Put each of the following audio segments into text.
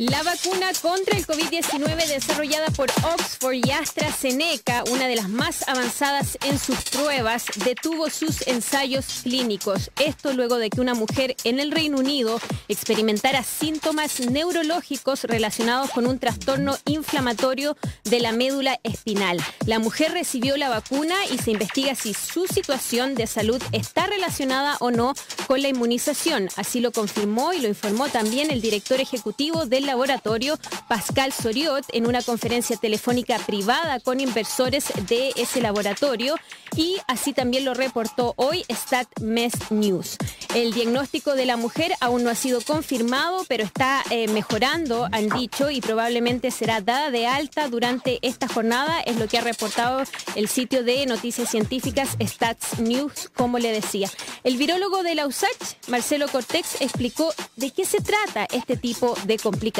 La vacuna contra el COVID-19 desarrollada por Oxford y AstraZeneca, una de las más avanzadas en sus pruebas, detuvo sus ensayos clínicos. Esto luego de que una mujer en el Reino Unido experimentara síntomas neurológicos relacionados con un trastorno inflamatorio de la médula espinal. La mujer recibió la vacuna y se investiga si su situación de salud está relacionada o no con la inmunización. Así lo confirmó y lo informó también el director ejecutivo del laboratorio, Pascal Soriot, en una conferencia telefónica privada con inversores de ese laboratorio y así también lo reportó hoy StatMes News. El diagnóstico de la mujer aún no ha sido confirmado, pero está eh, mejorando, han dicho, y probablemente será dada de alta durante esta jornada, es lo que ha reportado el sitio de noticias científicas Stats News, como le decía. El virólogo de la USACH, Marcelo Cortex, explicó de qué se trata este tipo de complicaciones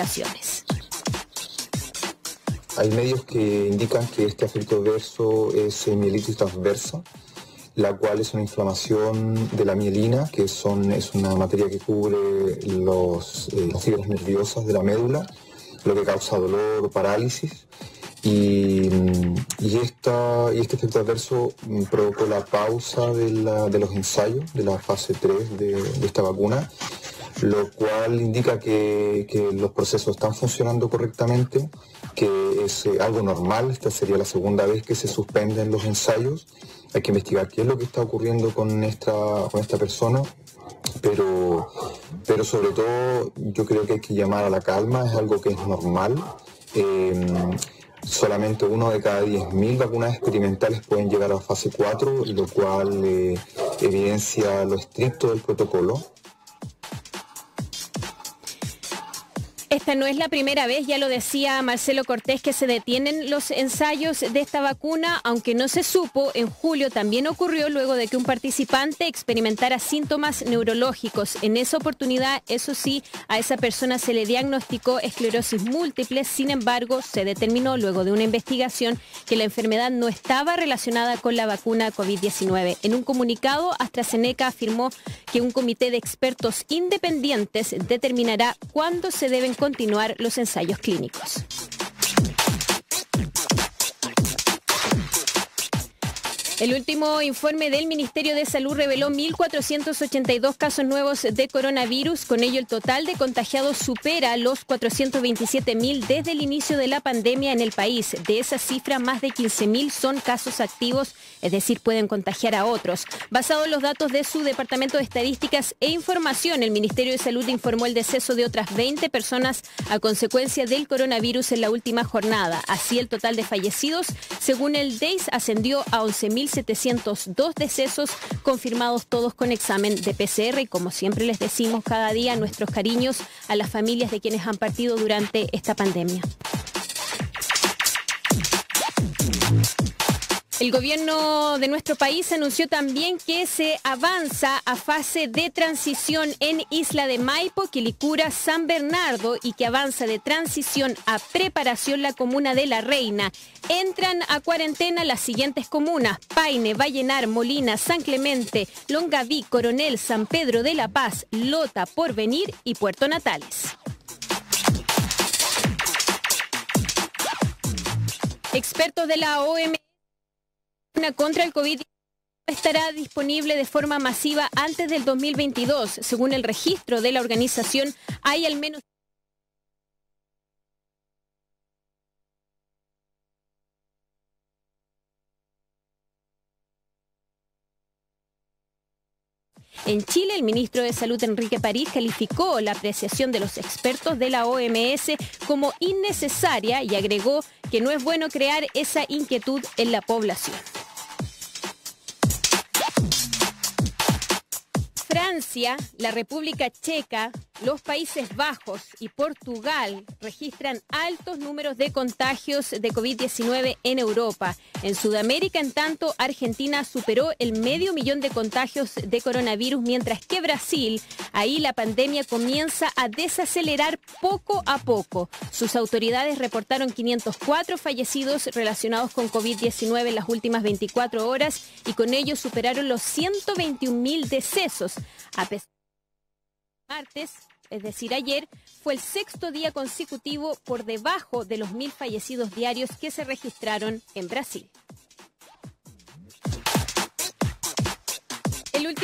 hay medios que indican que este efecto adverso es mielitis transversa, la cual es una inflamación de la mielina, que son, es una materia que cubre los, eh, las fibras nerviosas de la médula, lo que causa dolor parálisis. Y, esta, y este efecto adverso provocó la pausa de, los ensayos de la fase 3 de, de esta vacuna lo cual indica que, los procesos están funcionando correctamente, que es eh, algo normal, esta sería la segunda vez que se suspenden los ensayos, hay que investigar qué es lo que está ocurriendo con esta, persona, pero, pero sobre todo yo creo que hay que llamar a la calma, es algo que es normal. Em, solamente uno de cada 10.000 vacunas experimentales pueden llegar a fase 4, lo cual eh, evidencia lo estricto del protocolo. Esta no es la primera vez, ya lo decía Marcelo Cortés, que se detienen los ensayos de esta vacuna, aunque no se supo, en julio también ocurrió luego de que un participante experimentara síntomas neurológicos. En esa oportunidad, eso sí, a esa persona se le diagnosticó esclerosis múltiple, sin embargo, se determinó luego de una investigación que la enfermedad no estaba relacionada con la vacuna COVID-19. En un comunicado, AstraZeneca afirmó que un comité de expertos independientes determinará cuándo se deben continuar los ensayos clínicos. El último informe del Ministerio de Salud reveló 1.482 casos nuevos de coronavirus. Con ello, el total de contagiados supera los 427.000 desde el inicio de la pandemia en el país. De esa cifra, más de 15.000 son casos activos, es decir, pueden contagiar a otros. Basado en los datos de su Departamento de Estadísticas e Información, el Ministerio de Salud informó el deceso de otras 20 personas a consecuencia del coronavirus en la última jornada. Así, el total de fallecidos, según el DEIS, ascendió a 11.000 1.702 decesos confirmados todos con examen de PCR y como siempre les decimos cada día nuestros cariños a las familias de quienes han partido durante esta pandemia. El gobierno de nuestro país anunció también que se avanza a fase de transición en Isla de Maipo, Quilicura, San Bernardo y que avanza de transición a preparación la comuna de La Reina. Entran a cuarentena las siguientes comunas: Paine, Vallenar, Molina, San Clemente, Longaví, Coronel, San Pedro de la Paz, Lota, Porvenir y Puerto Natales. Expertos de la OMS contra el COVID estará disponible de forma masiva antes del 2022. Según el registro de la organización, hay al menos En Chile, el ministro de Salud Enrique París calificó la apreciación de los expertos de la OMS como innecesaria y agregó que no es bueno crear esa inquietud en la población. Francia, la República Checa, los Países Bajos y Portugal registran altos números de contagios de COVID-19 en Europa. En Sudamérica, en tanto, Argentina superó el medio millón de contagios de coronavirus, mientras que Brasil, ahí la pandemia comienza a desacelerar poco a poco. Sus autoridades reportaron 504 fallecidos relacionados con COVID-19 en las últimas 24 horas y con ello superaron los 121 mil decesos. Martes, es decir, ayer, fue el sexto día consecutivo por debajo de los mil fallecidos diarios que se registraron en Brasil.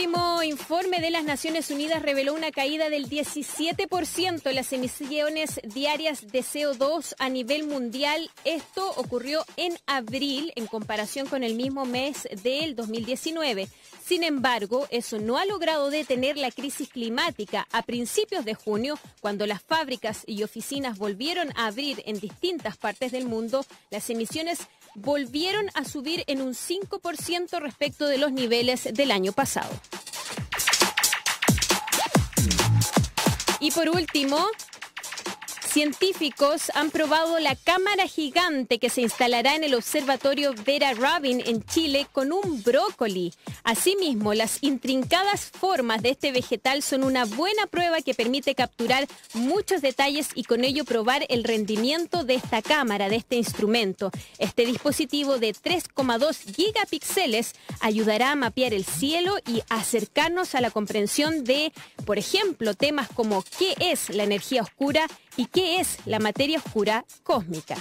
Último informe de las Naciones Unidas reveló una caída del 17% en las emisiones diarias de CO2 a nivel mundial. Esto ocurrió en abril en comparación con el mismo mes del 2019. Sin embargo, eso no ha logrado detener la crisis climática. A principios de junio, cuando las fábricas y oficinas volvieron a abrir en distintas partes del mundo, las emisiones volvieron a subir en un 5% respecto de los niveles del año pasado. Y por último, Científicos han probado la cámara gigante que se instalará en el Observatorio Vera Rubin en Chile con un brócoli. Asimismo, las intrincadas formas de este vegetal son una buena prueba que permite capturar muchos detalles y con ello probar el rendimiento de esta cámara, de este instrumento. Este dispositivo de 3,2 gigapíxeles ayudará a mapear el cielo y acercarnos a la comprensión de, por ejemplo, temas como qué es la energía oscura y qué es la materia oscura cósmica.